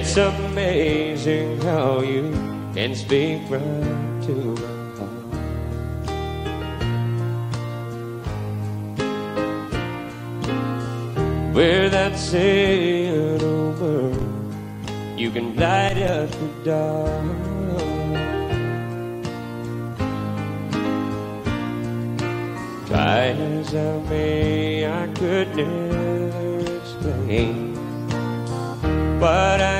It's amazing how you can speak right to my heart. Without saying a word, you can light up the dark. Try as I may, I could never explain what I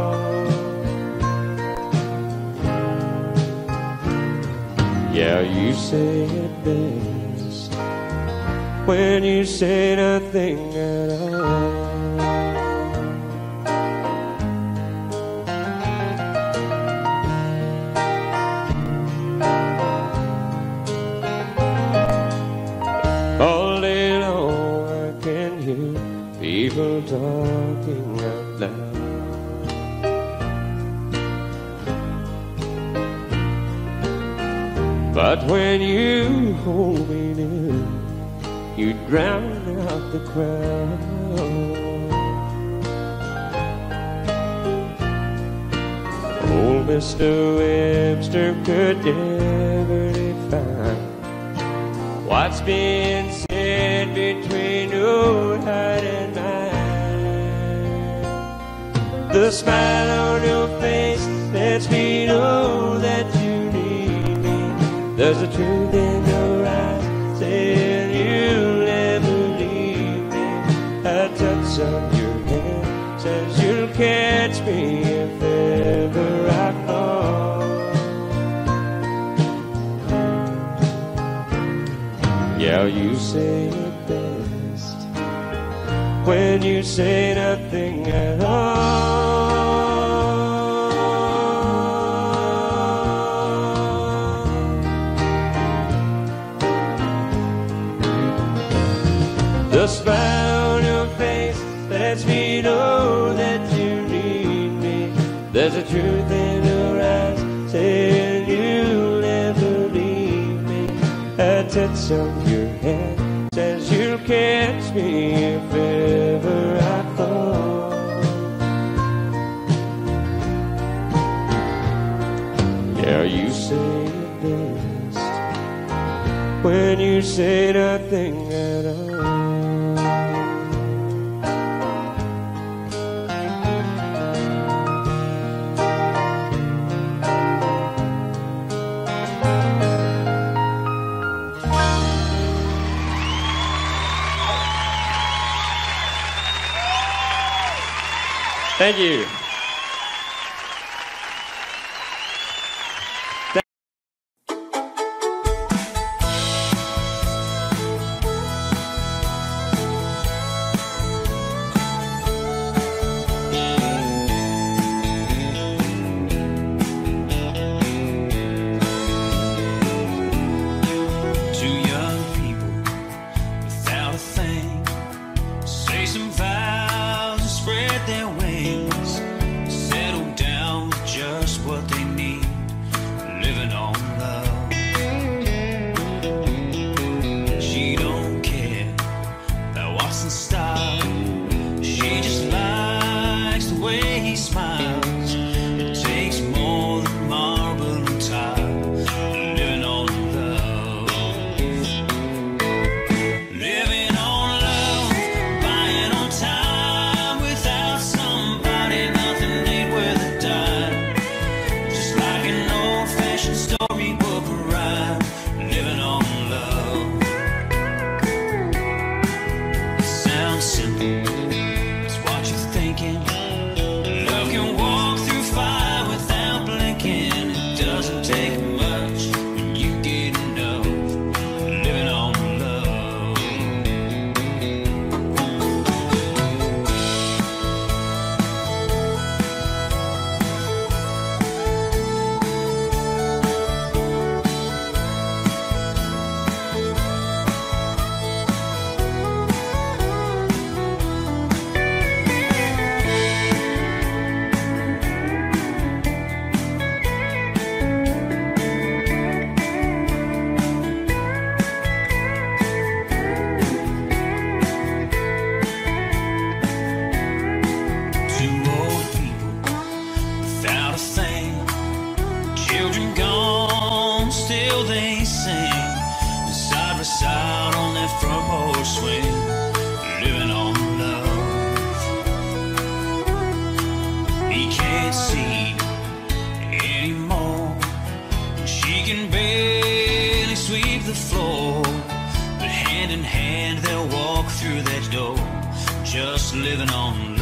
Yeah, you say it best. When you say nothing But when you hold me near, you drown out the crowd. Old Mr. Webster could never define what's being said between your heart and mine. The smile on your face lets me know that. There's a truth in your eyes saying you'll never leave me. A touch of your hand says you'll catch me if ever I fall. Yeah, you say it best when you say nothing Touch of your hand says you'll catch me if ever I fall. Yeah, you say it best when you say nothing Thank you. can barely sweep the floor. But hand in hand, they'll walk through that door, just living on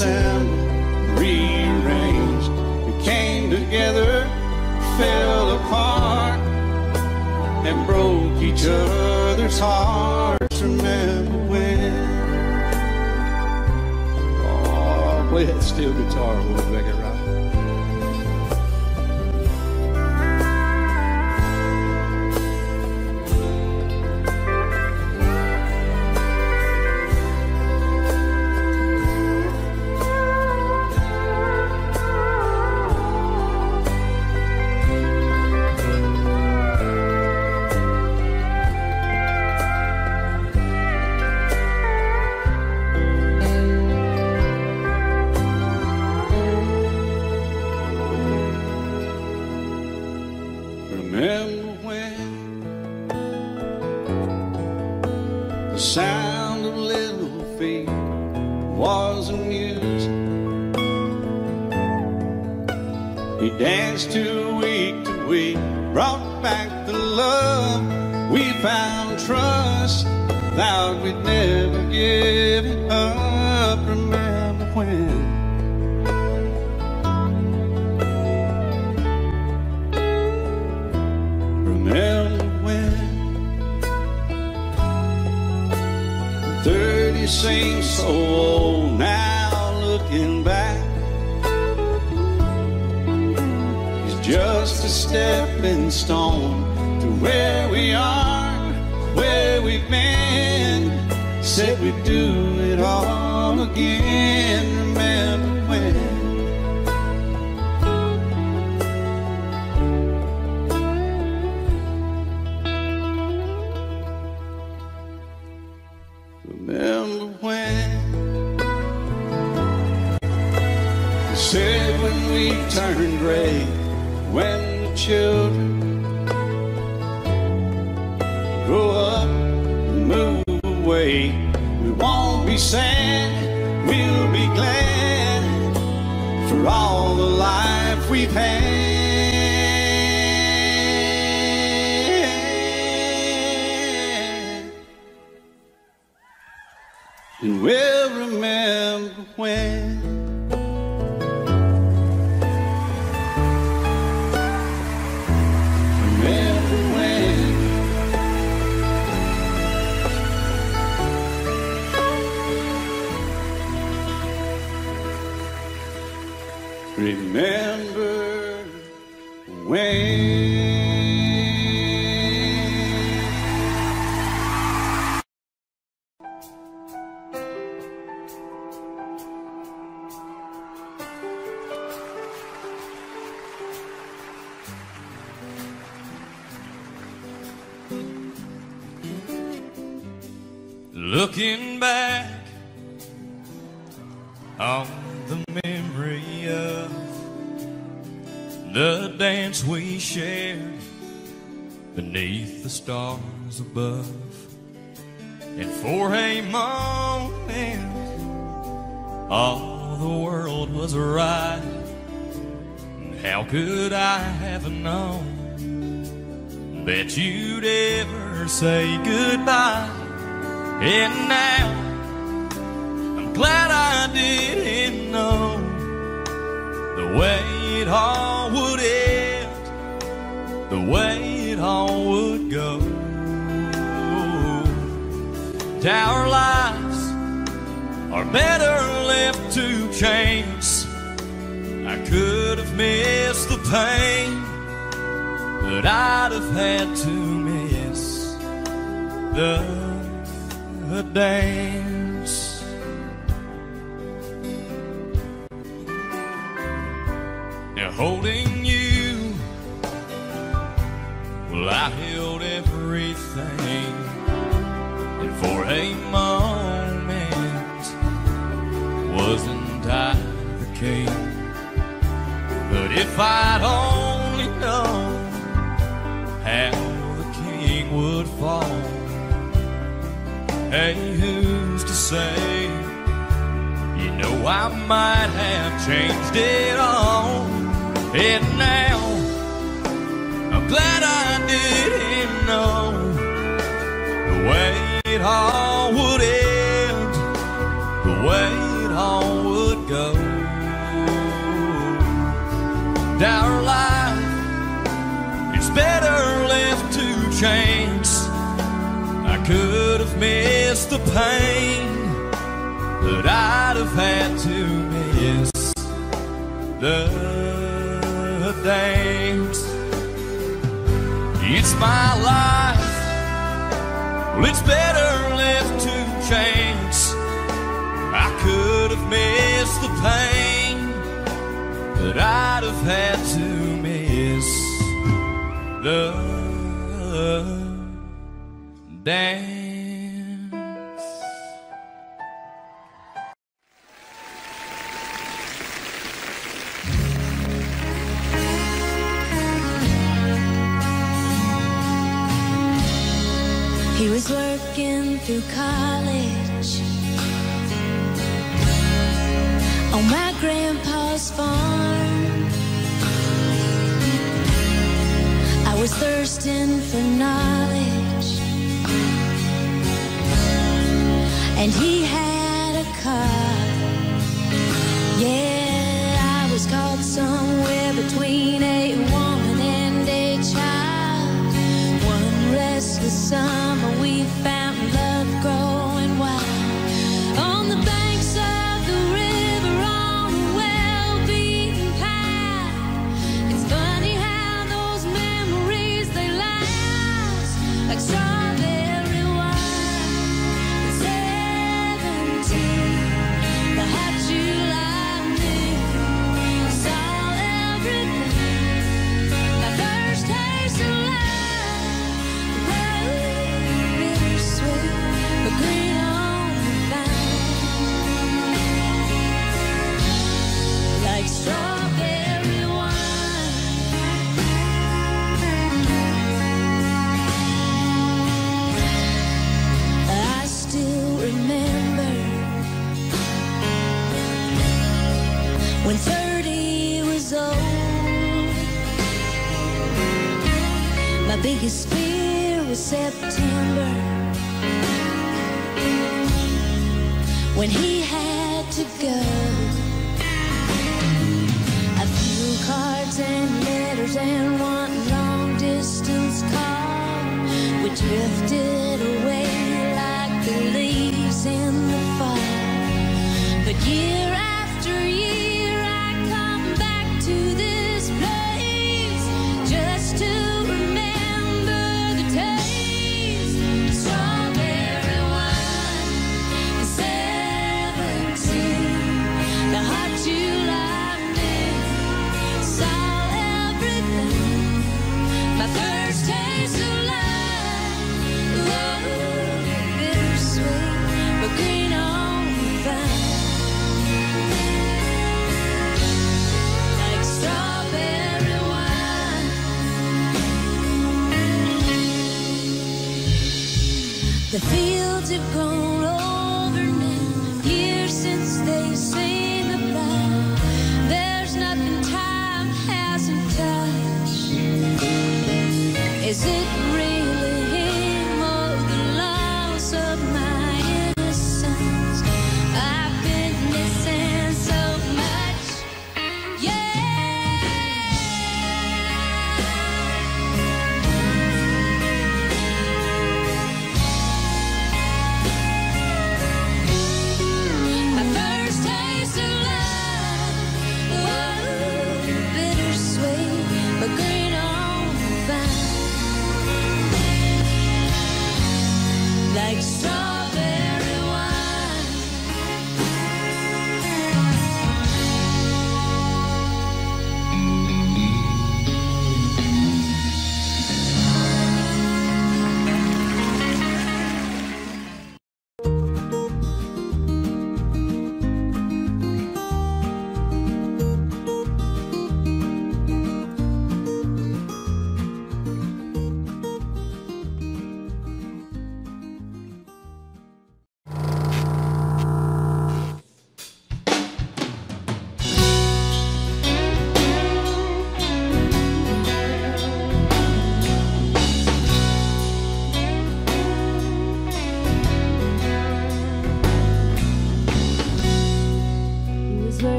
and rearranged. We came together, fell apart, and broke each other's hearts. Remember when? Oh, play that steel guitar a little bit, right? Remember when. working through college on my grandpa's farm. I was thirsting for knowledge, and he had.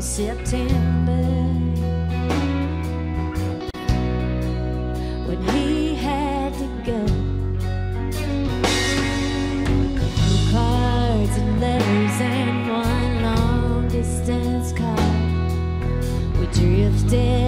September. When he had to go, Two cards and letters and one long distance call. We drifted.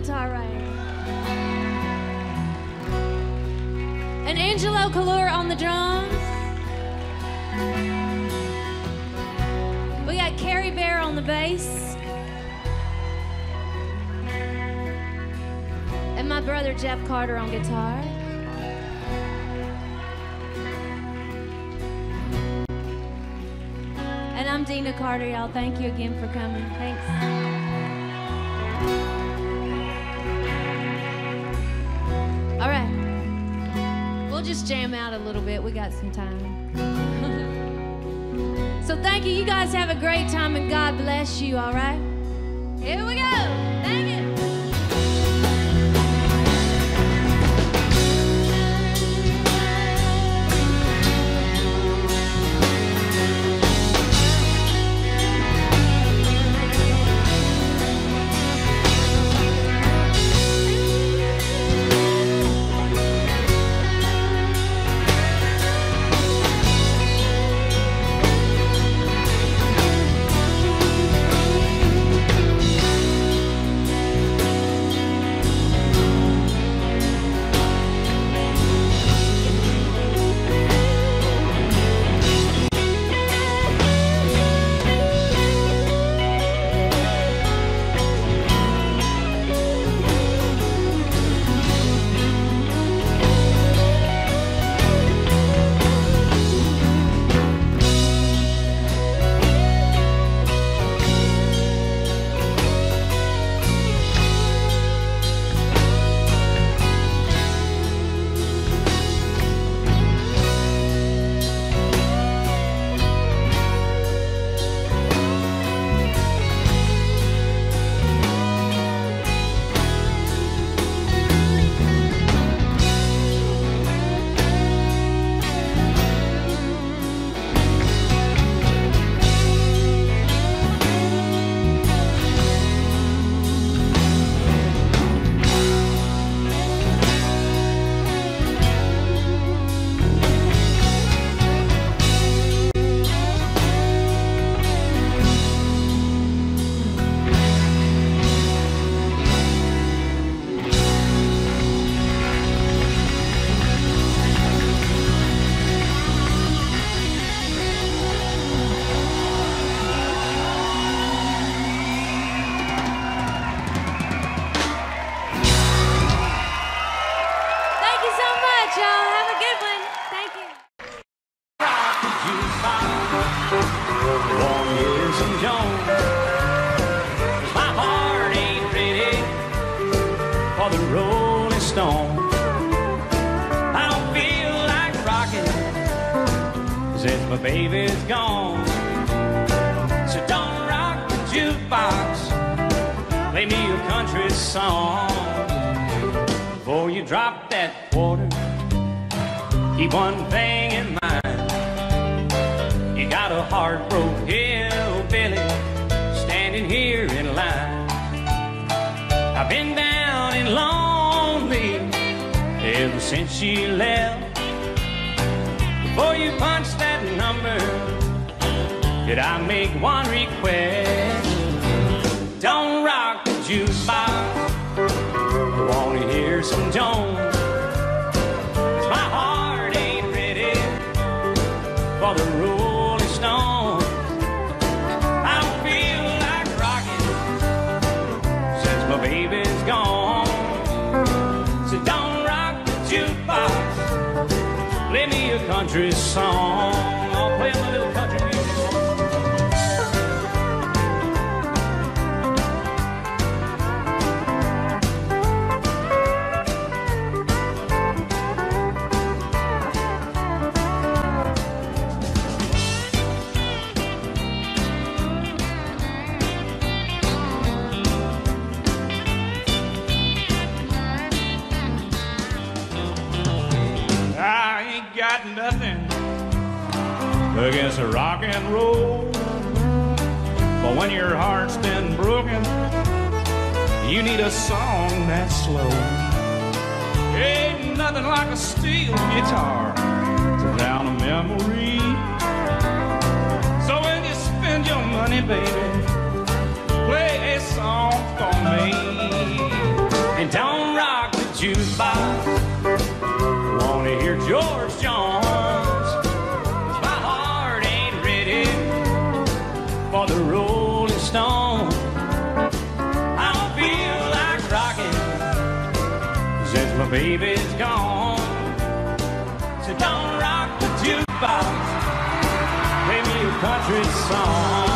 Guitar right. And Angelo Kalur on the drums. We got Carrie Bear on the bass. And my brother Jeff Carter on guitar. And I'm Deana Carter, y'all. Thank you again for coming. Thanks. Just jam out a little bit. We got some time. so thank you. You guys have a great time and God bless you, all right? Here we go. Thank you. Jukebox. Play me a country song. Before you drop that quarter, keep one thing in mind. You got a heartbroken hillbilly standing here in line. I've been down and lonely ever since she left. Before you punch that number, did I make one request? Don't rock the jukebox. I wanna hear some Jones. my heart ain't ready for the Rolling Stones. I don't feel like rocking since my baby's gone. So don't rock the jukebox. Play me a country song. Against rock and roll. But when your heart's been broken, you need a song that's slow. Ain't nothing like a steel guitar to drown a memory. So when you spend your money, baby, play a song for me. And don't rock the jukebox wanna hear George my baby's gone. So don't rock the jukebox, play me a country song.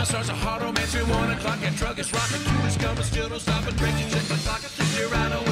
now starts a hard romance at one o'clock. That truck is rocking. Cuba's coming, still don't stop and break. Check the clock at the zero.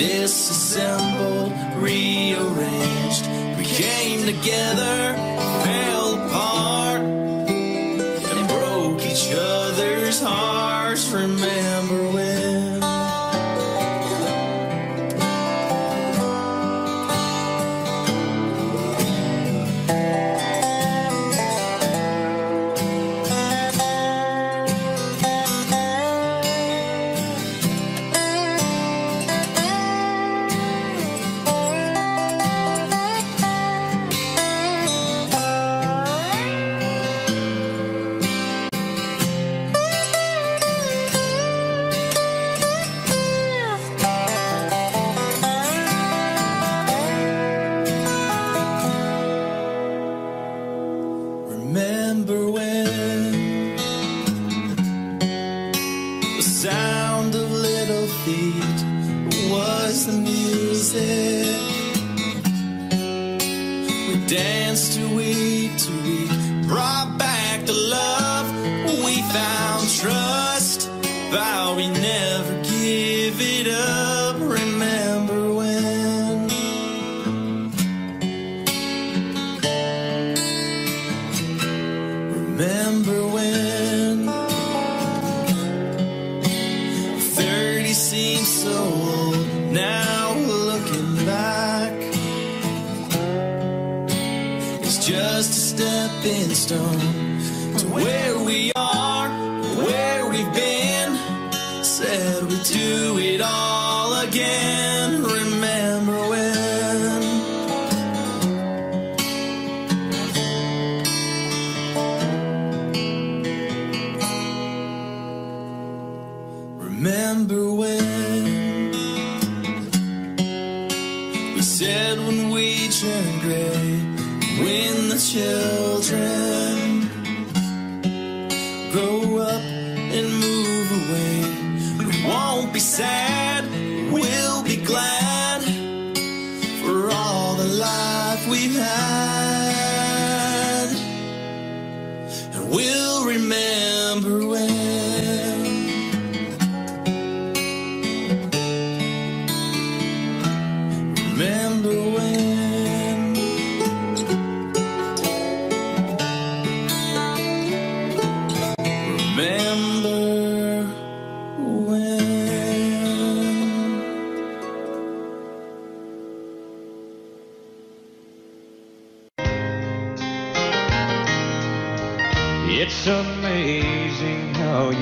disassembled, rearranged. We came together, fell apart.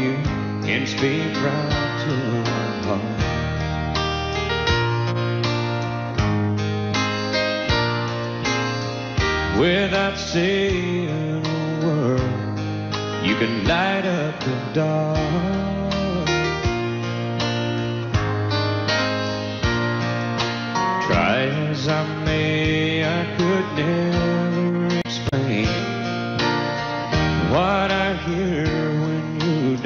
you can speak right to my heart. Without saying a word, you can light up the dark. Try as I may, I could never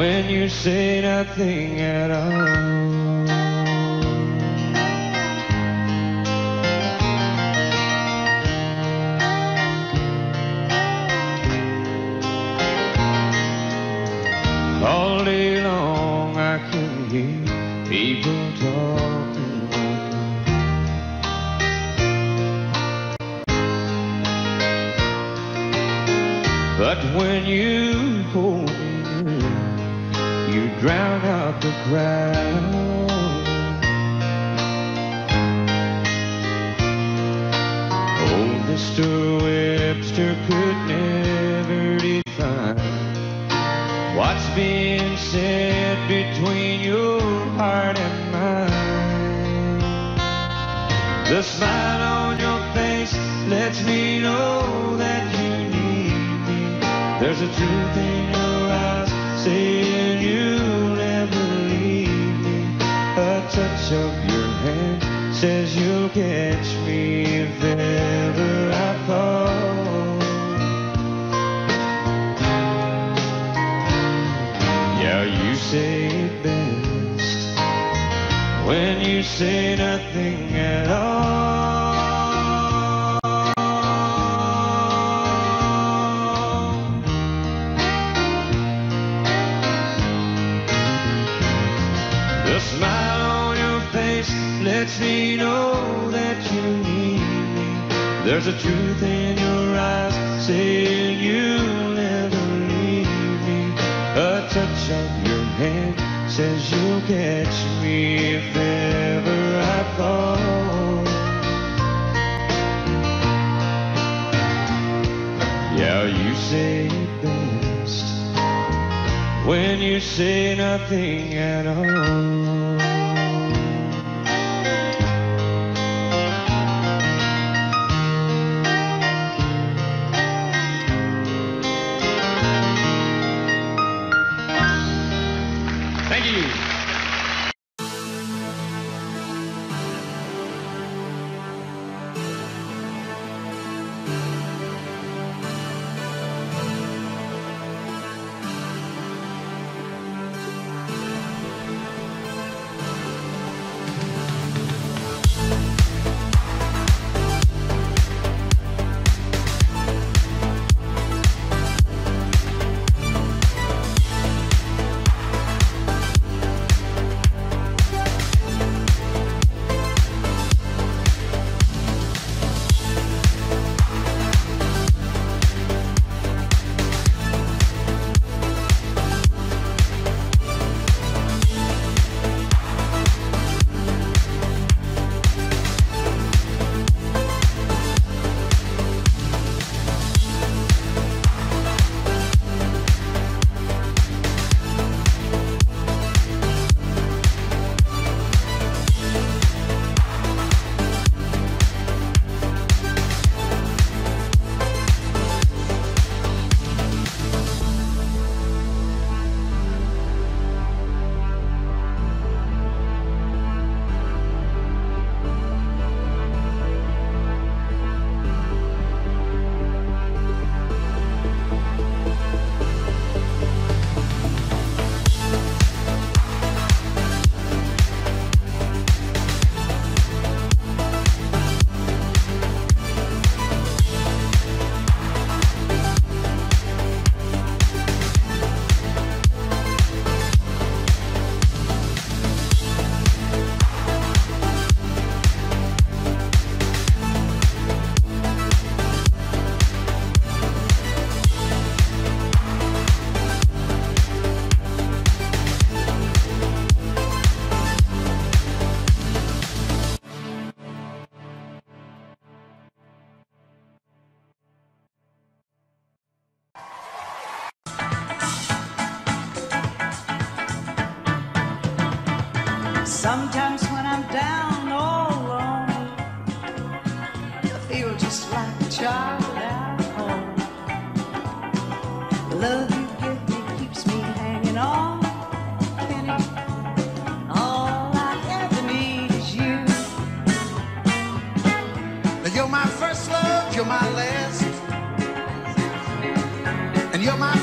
when you say nothing at all. All day long I can hear people talking But when you hold drown out the crowd. Oh, Mr. Webster could never define what's being said between your heart and mine. The smile on your face lets me know that you need me. There's a truth in your eyes saying touch of your hand says you'll catch me if ever I fall. Yeah, you say it best when you say nothing at all. There's a truth in your eyes saying you'll never leave me. A touch of your hand says you'll catch me if ever I fall. Yeah, you say it best when you say nothing at all. you're my last, and you're my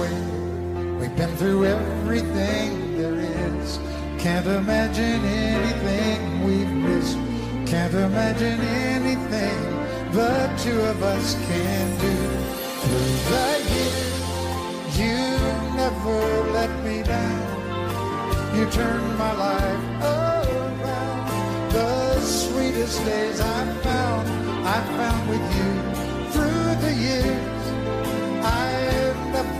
way. We've been through everything there is. Can't imagine anything we've missed. Can't imagine anything the two of us can do. Through the years, you never let me down. You turned my life around. The sweetest days I found, I found with you through the years.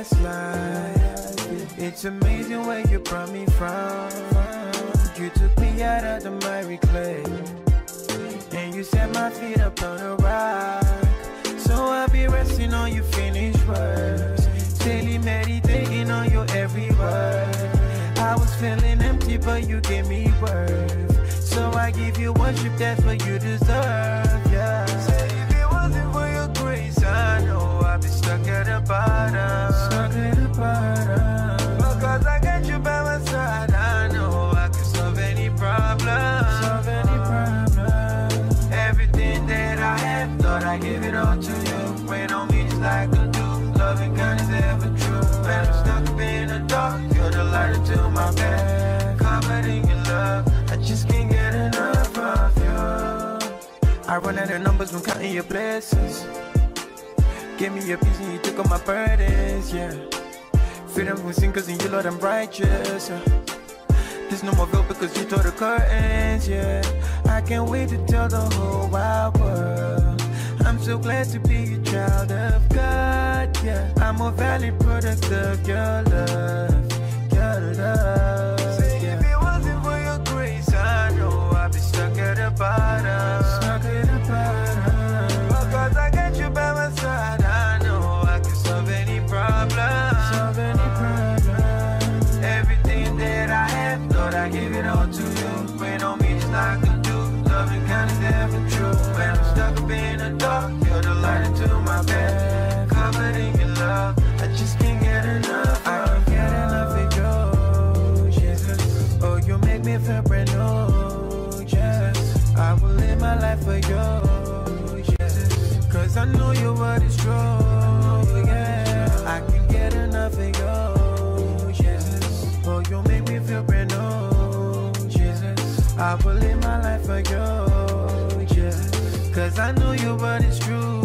life, it's amazing where you brought me from. You took me out of the miry clay, and you set my feet up on a rock. So I'll be resting on your finished words, daily meditating on your every word. I was feeling empty, but you gave me worth. So I give you worship, that's what you deserve. Yeah. Say if it wasn't for your grace, I know I'd be stuck at the bottom. Counting your blessings. Give me your peace and you took all my burdens, yeah. Freedom from sin cause in you, Lord, I'm righteous. yeah. There's no more veil because you tore the curtains, yeah. I can't wait to tell the whole wide world. I'm so glad to be a child of God, yeah. I'm a valid product of your love, your love. Say if it wasn't for your grace, I know I'd be stuck at the bottom. I know your word is true,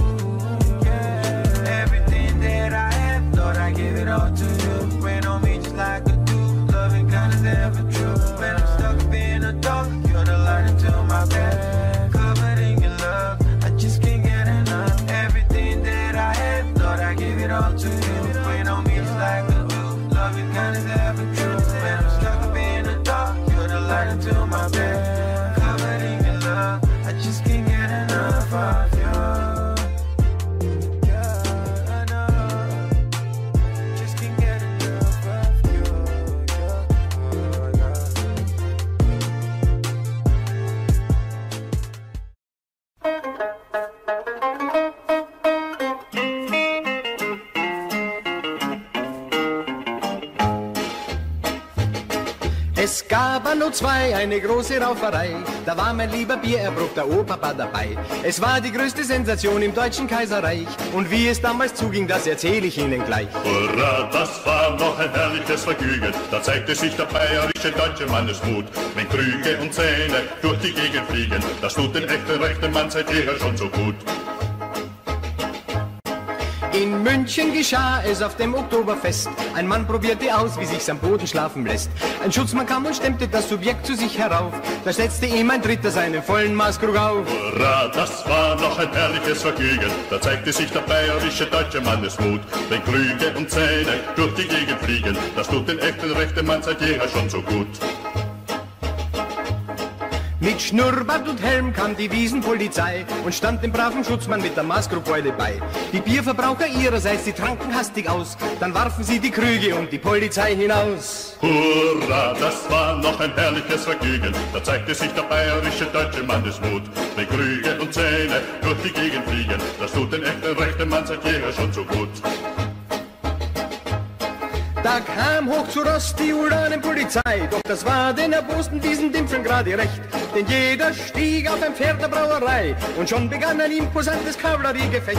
2, eine große Rauferei. Da war mein lieber Biererbrug, der Opa dabei. Es war die größte Sensation im deutschen Kaiserreich. Und wie es damals zuging, das erzähle ich Ihnen gleich. Hurra, das war noch ein herrliches Vergnügen. Da zeigte sich der bayerische deutsche Mannesmut. Wenn Krüge und Zähne durch die Gegend fliegen, das tut den echten rechten Mann seit jeher schon so gut. In München geschah es auf dem Oktoberfest. Ein Mann probierte aus, wie sich's am Boden schlafen lässt. Ein Schutzmann kam und stemmte das Subjekt zu sich herauf. Da setzte ihm ein Dritter seinen vollen Maßkrug auf. Hurra, das war noch ein herrliches Vergnügen. Da zeigte sich der bayerische deutsche Mannesmut. Wenn Krüge und Zähne durch die Gegend fliegen, das tut den echten rechten Mann seit jeher schon so gut. Mit Schnurrbart und Helm kam die Wiesenpolizei und stand dem braven Schutzmann mit der Maßkrugbeule bei. Die Bierverbraucher ihrerseits, die tranken hastig aus, dann warfen sie die Krüge und die Polizei hinaus. Hurra, das war noch ein herrliches Vergnügen. Da zeigte sich der bayerische deutsche Mannesmut. Wenn Krüge und Zähne durch die Gegend fliegen, das tut den echten rechten Mann seit jeher schon so gut. Da kam hoch zu Ross die Uranenpolizei, doch das war den erbosten Wiesendimpfeln gerade recht. Denn jeder stieg auf ein Pferd der Brauerei und schon begann ein imposantes Kavalleriegefecht.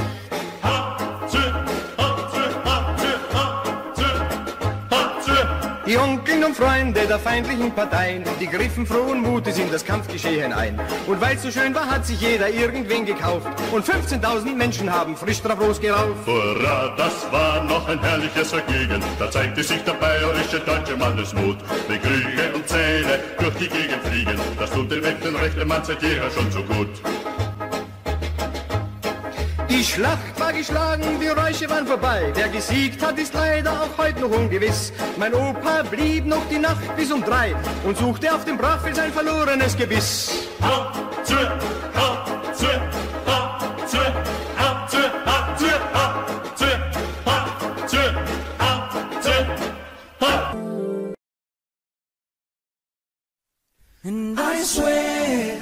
Hatze, Die Onkeln und Freunde der feindlichen Parteien, die griffen frohen Mutes in das Kampfgeschehen ein. Und weil's so schön war, hat sich jeder irgendwen gekauft. Und 15.000 Menschen haben frisch drauf losgerauft. Hurra, das war noch ein herrliches Vergnügen. Da zeigte sich der bayerische deutsche Mannesmut. Mit Krüge und Zähne durch die Gegend fliegen. Das tut dem echten rechten Mann seit jeher schon so gut. Die Schlacht war geschlagen, die Räusche waren vorbei. Wer gesiegt hat, ist leider auch heute noch ungewiss. Mein Opa blieb noch die Nacht bis um drei und suchte auf dem Brachfeld sein verlorenes Gebiss. Ha, zu, ha, zu, ha, zu, ha, zu, ha, zu, ha, zu, ha, zu, ha, zu, ha. And I swear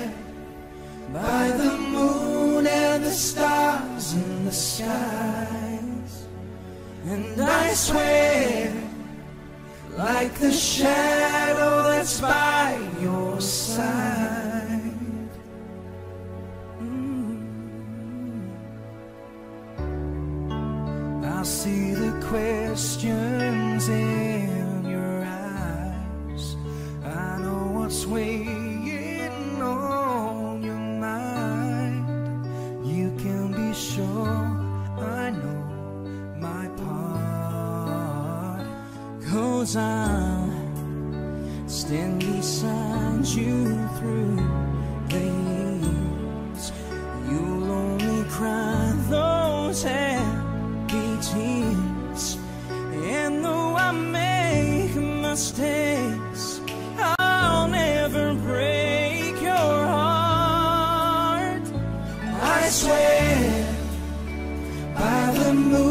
by the moon and the stars in the skies. And I swear like the shadow that's by your side. Mm. I see the questions in your eyes. I know what's weighing Cause I'm stand beside you through the years. You'll only cry those happy tears. And though I make mistakes, I'll never break your heart. I swear by the moon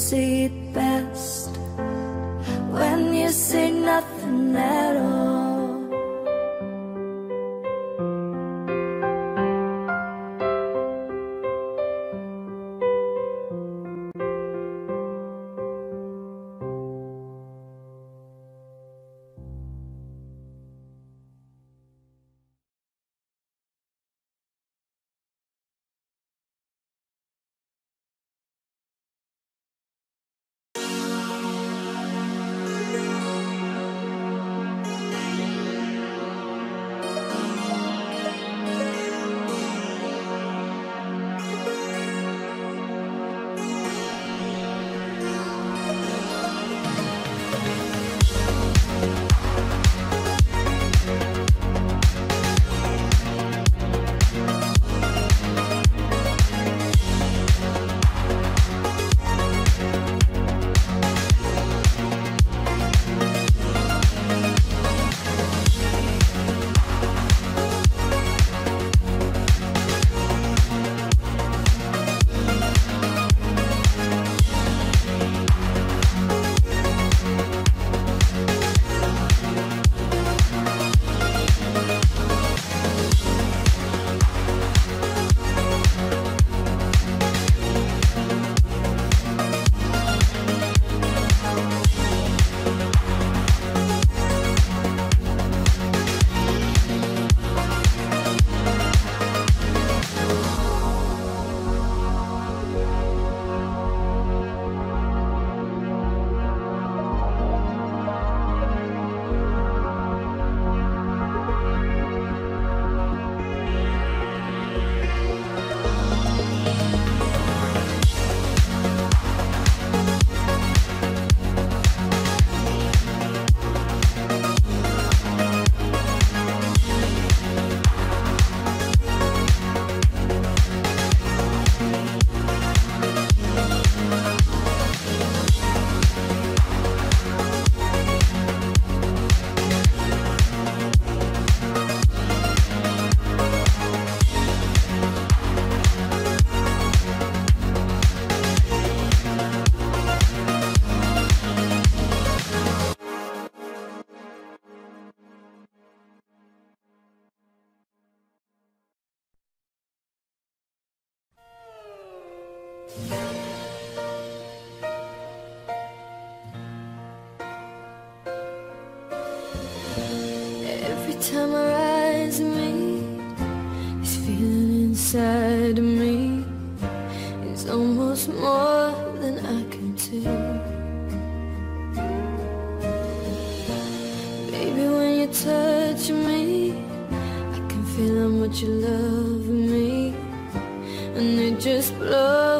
You inside of me is almost more than I can take. Baby, when you touch me, I can feel how much you love me, and it just blows.